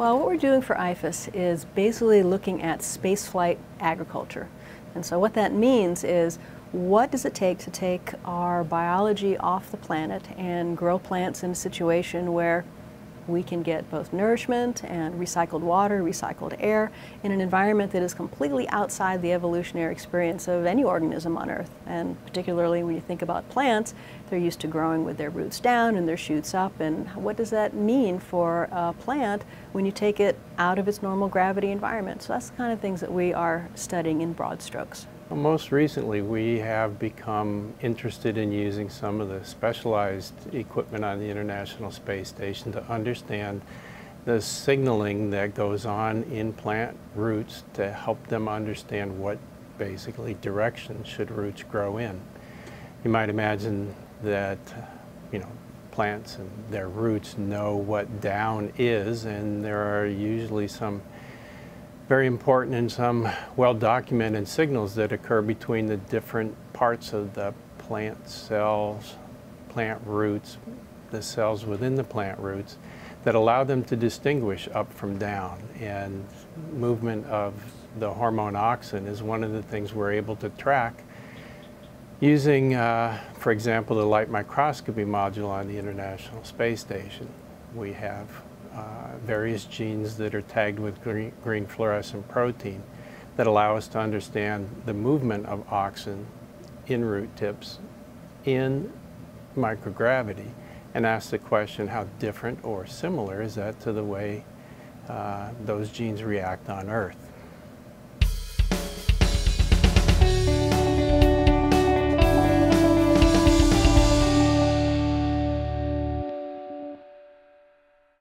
Well, what we're doing for IFAS is basically looking at spaceflight agriculture. And so what that means is what does it take to take our biology off the planet and grow plants in a situation where we can get both nourishment and recycled water, recycled air in an environment that is completely outside the evolutionary experience of any organism on Earth. And particularly when you think about plants, they're used to growing with their roots down and their shoots up. And what does that mean for a plant when you take it out of its normal gravity environment? So that's the kind of things that we are studying in broad strokes. Most recently, we have become interested in using some of the specialized equipment on the International Space Station to understand the signaling that goes on in plant roots to help them understand what basically direction should roots grow in. You might imagine that, you know, plants and their roots know what down is, and there are usually some very important in some well-documented signals that occur between the different parts of the plant cells, plant roots, the cells within the plant roots that allow them to distinguish up from down. And movement of the hormone auxin is one of the things we're able to track using, uh, for example, the light microscopy module on the International Space Station. We have uh, various genes that are tagged with green, green, fluorescent protein that allow us to understand the movement of auxin in root tips in microgravity and ask the question how different or similar is that to the way uh, those genes react on Earth.